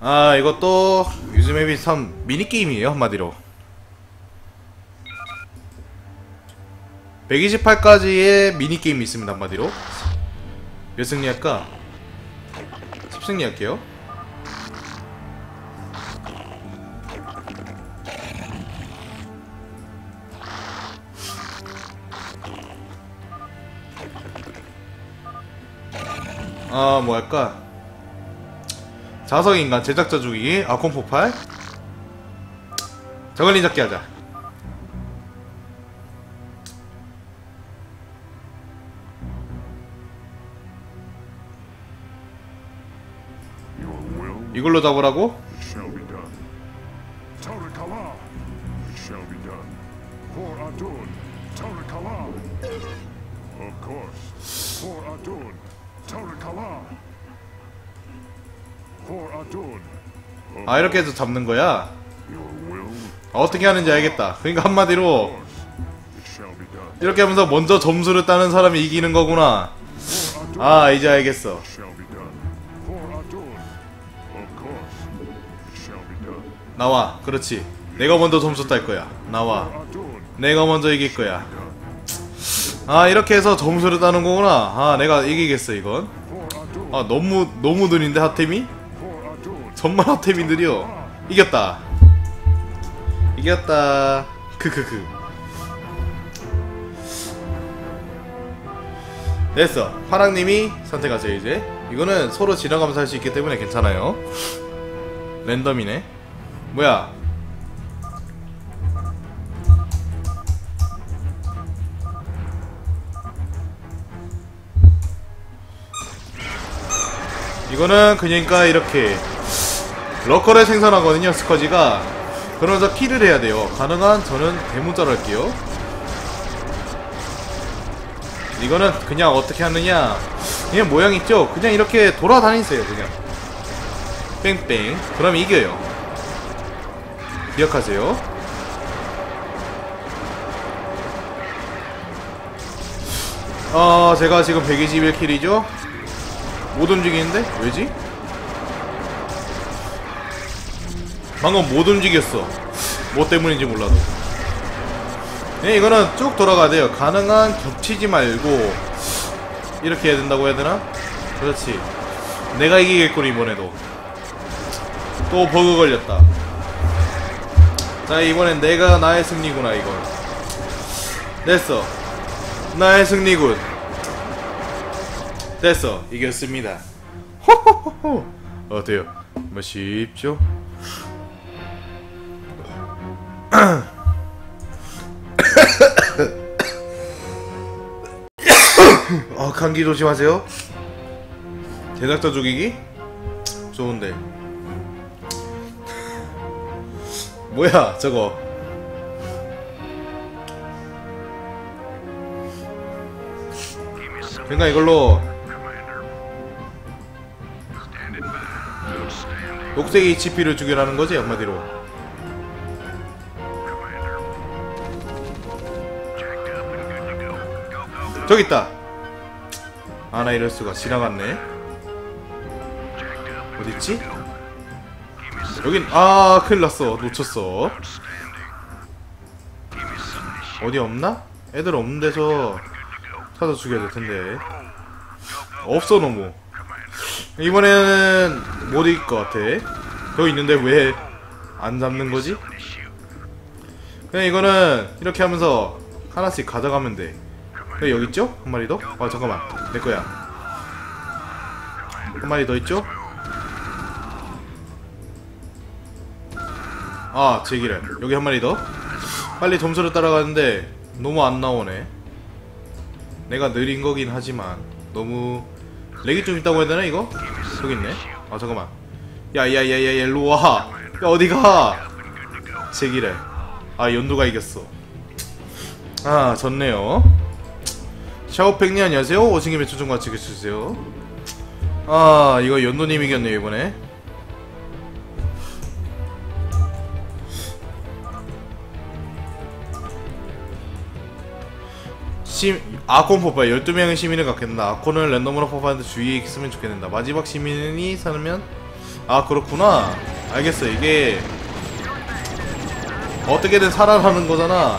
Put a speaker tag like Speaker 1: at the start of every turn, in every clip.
Speaker 1: 아 이것도 요즘에 비슷한 미니게임이에요 한마디로 128까지의 미니게임이 있습니다 한마디로 몇 승리 할까? 10승리 할게요 아 뭐 할까? 자석인간 제작자 죽이기. 아콘 폭발 저걸린 잡기 하자. 이걸로 잡으라고? 아 이렇게 해서 잡는 거야?
Speaker 2: will,
Speaker 1: 어떻게 하는지 알겠다 그러니까 한마디로. 이렇게 하면서 먼저 점수를 따는 사람이 이기는 거구나 아 이제 알겠어. 나와 그렇지 내가 먼저 점수 딸 거야 나와 내가 먼저 이길 거야 아 이렇게 해서 점수를 따는 거구나 아 내가 이기겠어 이건 아 너무 너무 느린데 핫템이? 핫템이 느려 이겼다. 이겼다. 크크크 됐어. 파랑님이 선택하세요 이제. 이거는 서로 지나가면서 할 수 있기 때문에 괜찮아요. 랜덤이네. 뭐야? 이거는 그러니까 이렇게 러커를 생산하거든요 스커지가. 그러면서 킬을 해야 돼요. 가능한 저는 대문자로 할게요. 이거는 그냥 어떻게 하느냐. 그냥 모양 있죠? 그냥 이렇게 돌아다니세요 그냥. 뺑뺑. 그럼 이겨요. 기억하세요. 어 제가 지금 121킬이죠? 못 움직이는데? 왜지? 방금 못 움직였어. 뭐 때문인지 몰라도. 네, 이거는 쭉 돌아가야 돼요. 가능한 겹치지 말고 이렇게 해야 된다고 해야 되나? 그렇지. 내가 이기겠군 이번에도. 또 버그 걸렸다. 자 이번엔 내가 나의 승리구나 이건 됐어. 나의 승리군. 됐어. 이겼습니다. 호호호호. 어때요? 뭐 쉽죠? 아 감기 조심하세요. 제작자 죽이기? 좋은데. 뭐야 저거? 그러니까 이걸로. 녹색 HP를 죽여라는 거지 한마디로 저기 있다. 아나 이럴 수가. 지나갔네. 어딨지? 여긴 아 큰일 났어. 놓쳤어. 어디 없나? 애들 없는 데서 찾아 죽여야 될 텐데. 없어 너무. 이번에는 못 이길 것 같아. 여기 있는데 왜 안 잡는 거지? 그냥 이거는 이렇게 하면서 하나씩 가져가면 돼 여기, 여기 있죠? 한 마리 더? 아 잠깐만. 내 거야. 한 마리 더 있죠? 아 제기를 여기 한 마리 더? 빨리 점수를 따라가는데 너무 안 나오네. 내가 느린 거긴 하지만 너무 렉이 좀 있다고 해야 되나 이거? 저기 있네. 아 잠깐만. 야야야야 일로와. 야 어디가? 제기래 아 연두가 이겼어. 아 졌네요 샤오팽님 안녕하세요. 오신김에 초청과 지켜주세요. 아 이거 연두님 이겼네요 이번에. 시, 아콘 뽑아요 12명의 시민을 갖겠다. 아콘을 랜덤으로 뽑았는데 주위에 있으면 좋겠는다. 마지막 시민이 살면? 아 그렇구나. 알겠어 이게 어떻게든 살아나는 거잖아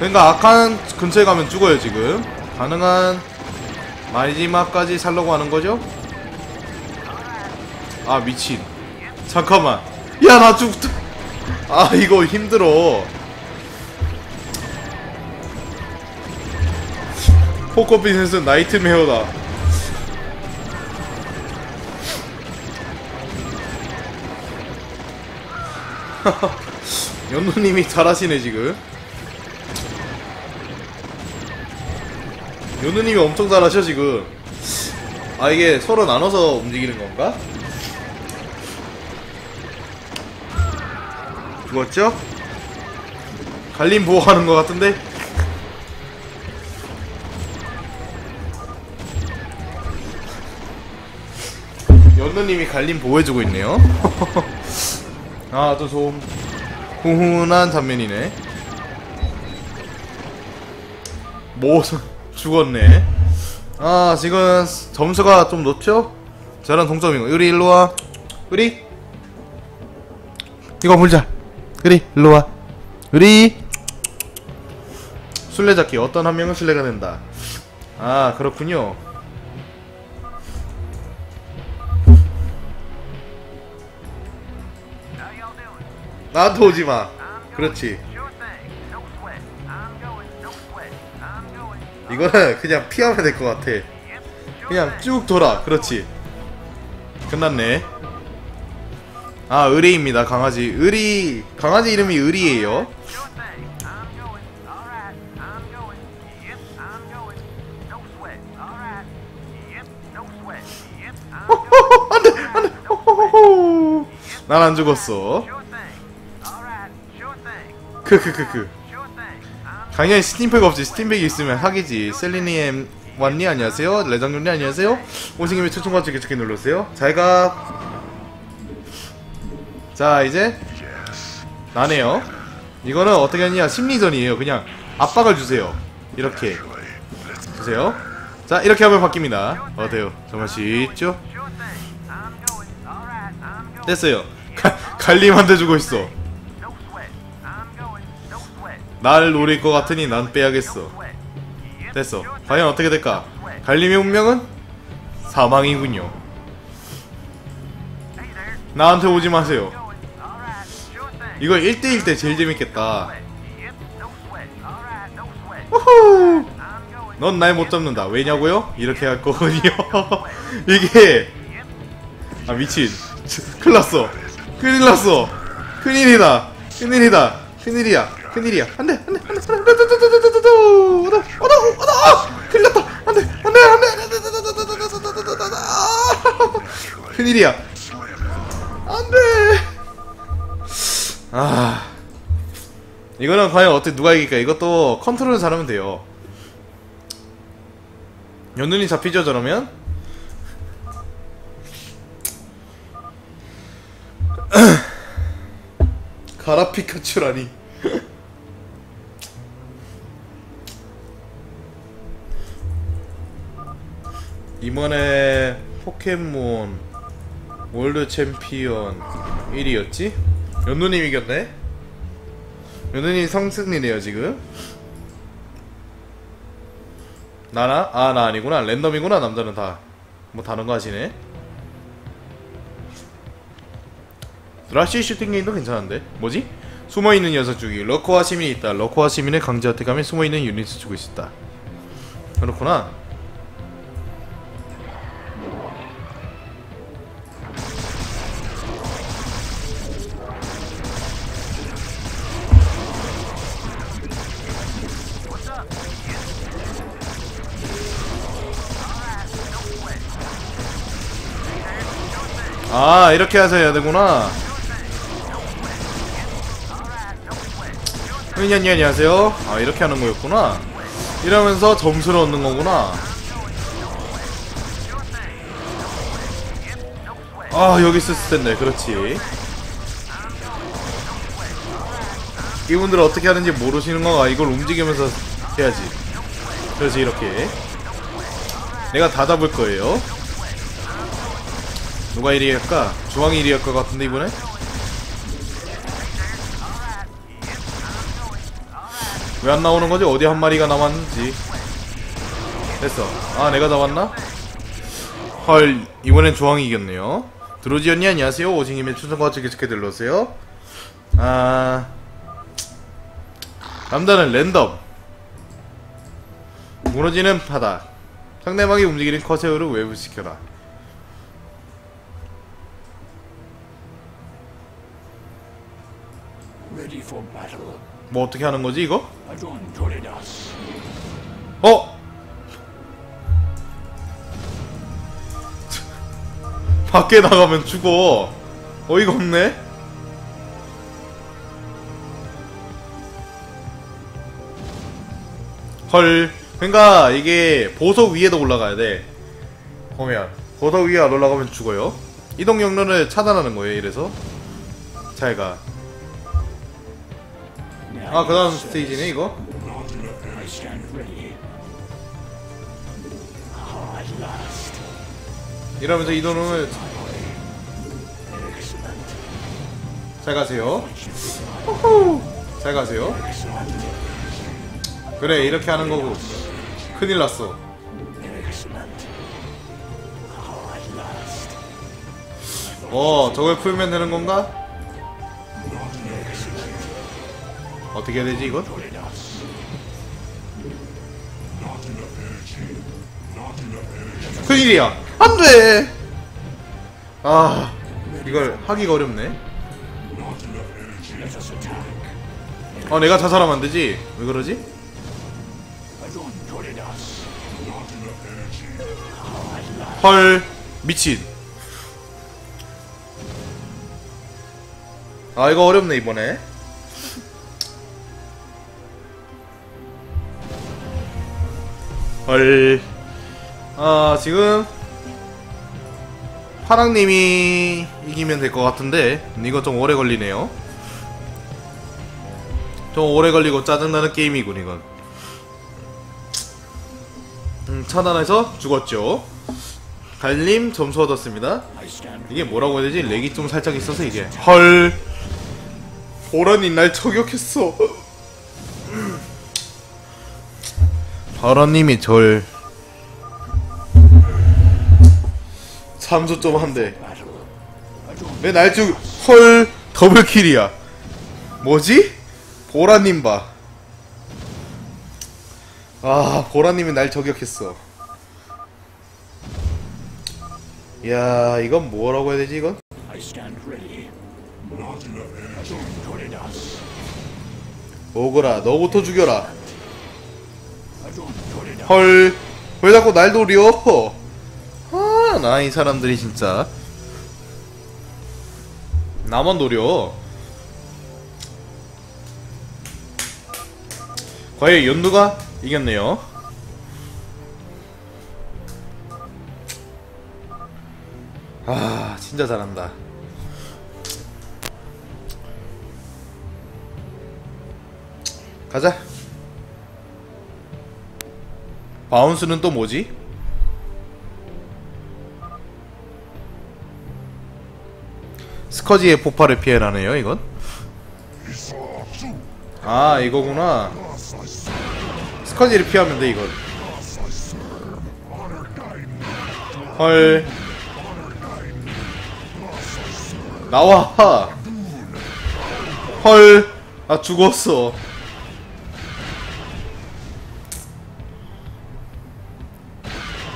Speaker 1: 그러니까 악한 근처에 가면 죽어요 지금. 가능한 마지막까지 살려고 하는 거죠? 아 미친. 잠깐만. 야 나 죽다. 아 이거 힘들어. 포커피셋은 나이트메어다. 연누님이 잘하시네 지금 연누님이 엄청 잘하셔 지금 아 이게 서로 나눠서 움직이는 건가? 죽었죠? 갈림 보호하는 것 같은데? 연누님이 갈림 보호해주고 있네요 아또 좀 훈훈한 장면이네 뭐 죽었네. 아 지금 점수가 좀 높죠? 저랑 동점이고 우리 일로와. 우리. 이거 물자. 우리 일로와. 우리. 술래잡기. 어떤 한 명은 술래가 된다. 아 그렇군요. 나한테 오지마. 그렇지 이거는 그냥 피하면 될 것 같아 그냥 쭉 돌아 그렇지 끝났네 아 의리입니다 강아지 의리 강아지 이름이 의리예요 안돼 안돼 난안 죽었어 크크크크 당연히 스팀팩 없지 스팀팩이 있으면 사기지. 셀리니엠 왔니? 안녕하세요. 레장님님 안녕하세요. 오신 김에 추천과 좋게 좋게 눌러주세요. 잘가. 자 이제 나네요. 이거는 어떻게 하냐? 심리전이에요. 그냥 압박을 주세요. 이렇게 주세요. 자 이렇게 하면 바뀝니다. 어때요? 정말 쉽죠? 됐어요. 가, 갈림한테 주고 있어 날 노릴 것 같으니 난 빼야겠어. 됐어. 과연 어떻게 될까? 갈림의 운명은? 사망이군요. 나한테 오지 마세요. 이거 1대1 때 제일 재밌겠다. 우후! 넌 날 못 잡는다. 왜냐고요? 이렇게 할 거군요. 이게 아 미친. 큰일났어. 큰일났어. 큰일이다. 큰일이다. 큰일이야 큰일이야 안돼 안돼 안돼 안돼 안돼 안돼 안돼 안돼 안돼 어다 큰일났다 안돼 안돼 안돼 큰일이야 안돼 아 이거는 과연 어떻게 누가 이길까 이것도 컨트롤 잘하면 돼요 연눈이 잡히죠 저러면 가라 피카츄라니 이번에 포켓몬 월드 챔피언 1위였지? 연누님 이겼네? 연누님 성승이네요 지금. 나나? 아 나 아니구나. 랜덤이구나 남자는 다. 뭐 다른 거 하시네. 드라시 슈팅 게임도 괜찮은데? 뭐지? 숨어있는 녀석 주기. 러커와 시민이 있다. 러커와 시민을 강제 어택하면 숨어있는 유닛을 주고 있다. 그렇구나 아 이렇게 하셔야 되구나. 은현이 안녕하세요. 아 이렇게 하는 거였구나. 이러면서 점수를 얻는 거구나. 아 여기 있었을 텐데 그렇지. 이분들 어떻게 하는지 모르시는 거가 이걸 움직이면서 해야지. 그렇지 이렇게. 내가 다 잡을 거예요 누가 1위 할까? 중앙이 1위 할것 같은데 이번에? 왜 안 나오는 거지? 어디 한 마리가 남았는지 됐어 아 내가 잡았나? 헐 이번엔 중앙이 이겼네요 드로지 언니 안녕하세요 오징이면 충성과 즐기게 들러오세요 아 남자는 랜덤 무너지는 바다 상대방이 움직이는 커세어를 외부시켜라 뭐 어떻게 하는 거지 이거? 어? 밖에 나가면 죽어. 어이가 없네. 헐. 그러니까 이게 보석 위에도 올라가야 돼. 보면 보석 위에 안 올라가면 죽어요. 이동 경로를 차단하는 거예요 이래서. 잘가 아 그 다음 스테이지네 이거. 이러면서 이동을
Speaker 2: Excellent.
Speaker 1: 잘 가세요. 호호. 잘 가세요. 그래 이렇게 하는 거고 큰일 났어. 어 저걸 풀면 되는 건가? 어떻게 해야 되지 이건? 큰일이야. 안 돼. 아 이걸 하기가 어렵네. 어 내가 자살하면 안 되지? 왜 그러지? 헐 미친. 아 이거 어렵네 이번에. 헐. 아 지금 파랑님이 이기면 될 것 같은데 이거 좀 오래 걸리네요. 좀 오래 걸리고 짜증나는 게임이군 이건. 음, 차단해서 죽었죠. 갈림 점수 얻었습니다. 이게 뭐라고 해야 되지? 렉이 좀 살짝 있어서 이게 헐 보라님 날 저격했어 바라님이 절 참수 좀 한대
Speaker 2: battle. Adon
Speaker 1: 왜날 죽... 헐 더블킬이야 뭐지? 보라님 봐 아, 보라님이 날 저격했어. 야, 이건 뭐라고 해야 되지, 이건? 오거라, 너부터 죽여라. 헐, 왜 자꾸 날 노려? 아, 나 이 사람들이 진짜. 나만 노려. 과연 연두가 이겼네요. 아, 진짜 잘한다. 가자. 바운스는 또 뭐지? 스커지의 폭발을 피해라네요, 이건. 아, 이거구나. 스커지를 피하면 돼, 이건. 헐. 나와. 헐. 아, 죽었어.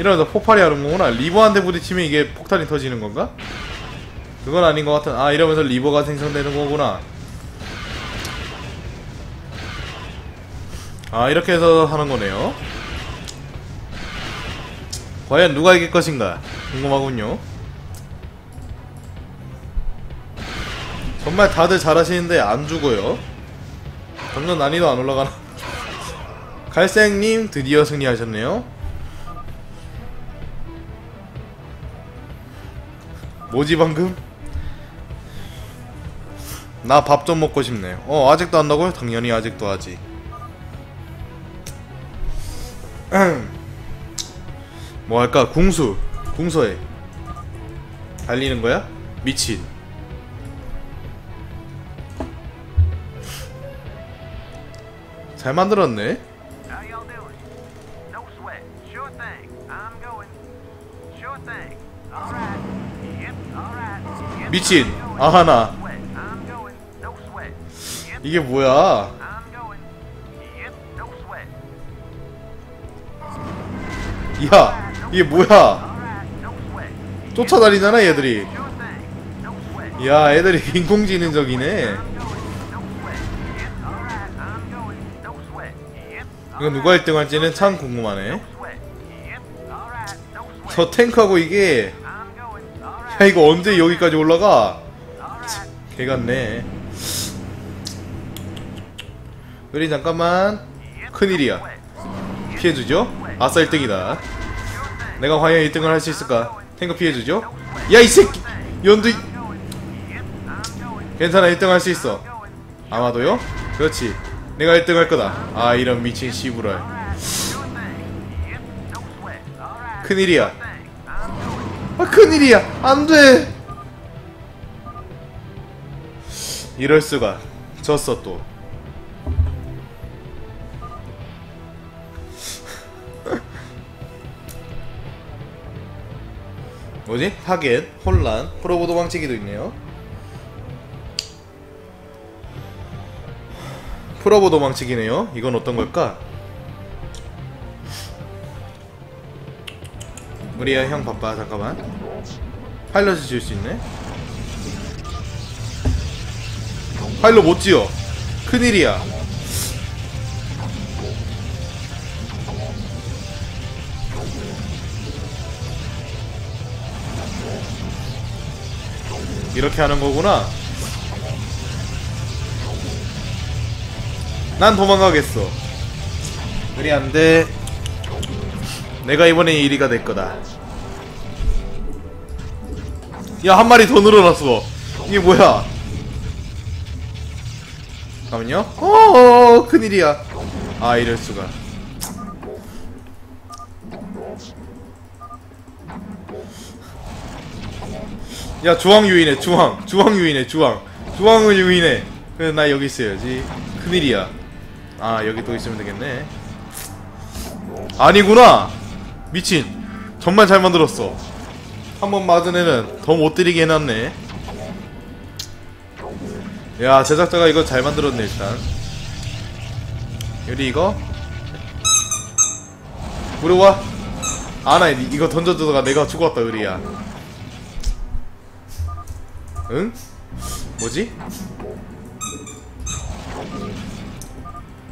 Speaker 1: 이러면서 폭발이 하는 거구나. 리버한테 부딪히면 이게 폭탄이 터지는 건가? 그건 아닌 것 같은. 아 이러면서 리버가 생성되는 거구나. 아 이렇게 해서 하는 거네요. 과연 누가 이길 것인가 궁금하군요. 정말 다들 잘하시는데 안 죽어요. 점점 난이도 안 올라가나. 갈색님 드디어 승리하셨네요. 뭐지 방금? 나 밥 좀 먹고 싶네. 어 아직도 한다고요? 당연히 아직도 하지. 뭐 할까? 궁수. 궁서해. 달리는 거야? 미친 잘 만들었네 미친. 아하나. 이게 뭐야. 야 이게 뭐야. 쫓아다니잖아 얘들이. 야 애들이 인공지능적이네. 이거 누가 1등 할지는 참 궁금하네. 저 탱크하고 이게 야. 이거 언제 여기까지 올라가. 개같네. 우리 잠깐만. 큰일이야. 피해주죠? 아싸 1등이다. 내가 과연 1등을 할 수 있을까? 탱크 피해주죠? 야 이 새끼! 연두! 이- 괜찮아 1등 할 수 있어. 아마도요? 그렇지. 내가 1등 할 거다. 아 이런 미친 씨부랄. 큰일이야 아 큰일이야. 안돼. 이럴수가. 졌어 또. 뭐지? 타겟, 혼란, 프로브 도망치기도 있네요. 프로브 도망치기네요. 이건 어떤 걸까? 우리야 형 바빠 잠깐만. 파일럿을 지을 수 있네. 파일럿 못 지어. 큰일이야. 이렇게 하는 거구나. 난 도망가겠어. 그리 안돼. 내가 이번에 1위가 될 거다 야 한 마리 더 늘어났어. 이게 뭐야? 잠깐만요. 어어어 큰일이야. 아 이럴수가. 야 주황 유인해 주황. 주황 유인해 주황. 주황을 유인해. 그래 나 여기 있어야지. 큰일이야. 아 여기 또 있으면 되겠네. 아니구나. 미친. 정말 잘 만들었어 한 번 맞은 애는 더 못 때리게 해놨네. 야 제작자가 이거 잘 만들었네 일단. 여리 이거? 물어와. 아나 이거 던져주다가 내가 죽었다 의리야. 응? 뭐지?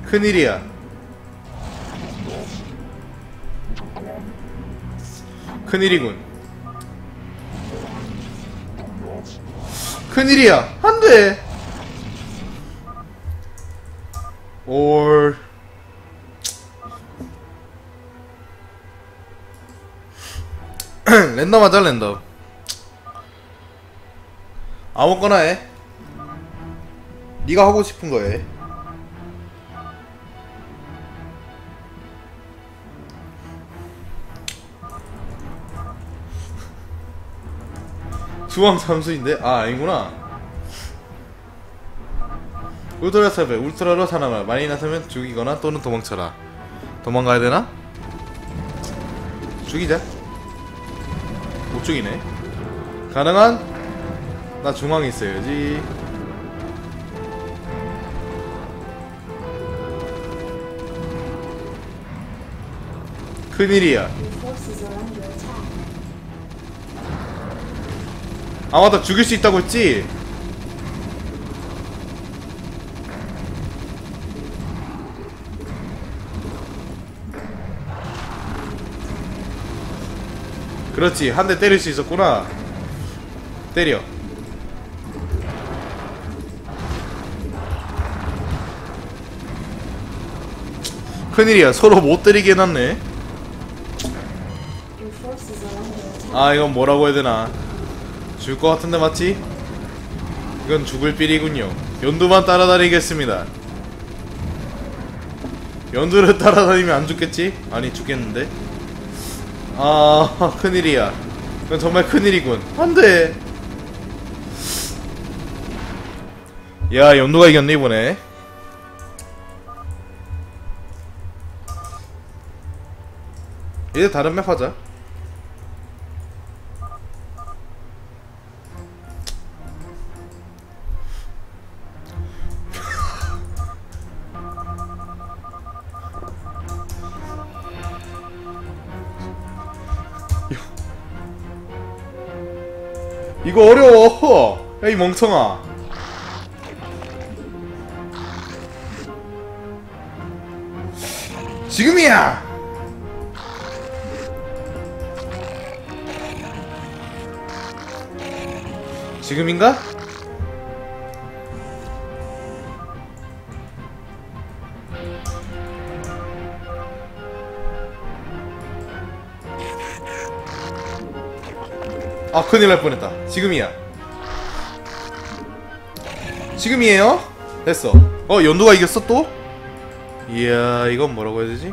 Speaker 1: 큰일이야. 큰일이군 큰일이야. 안 돼. 올 랜덤 하자 랜덤. 아무거나 해. 네가 하고 싶은 거 해. 주황 잠수인데? 아 아니구나. 울트라 사배 울트라로 살아라 많이 나서면 죽이거나 또는 도망쳐라. 도망가야 되나? 죽이자. 못 죽이네. 가능한? 나 중앙에 있어야지. 큰일이야 아 맞다. 죽일 수 있다고 했지? 그렇지. 한 대 때릴 수 있었구나. 때려. 큰일이야. 서로 못 때리게 해놨네. 아 이건 뭐라고 해야 되나 줄 것 같은데 맞지? 이건 죽을 삘이군요. 연두만 따라다니겠습니다. 연두를 따라다니면 안 죽겠지? 아니 죽겠는데? 아 큰일이야. 그건 정말 큰일이군. 안돼! 야 연두가 이겼네 이번에. 이제 다른 맵 하자 멍청아. 지금이야. 지금인가? 아 큰일 날 뻔했다. 지금이야 지금이에요? 됐어 어 연두가 이겼어 또? 이야 이건 뭐라고 해야 되지?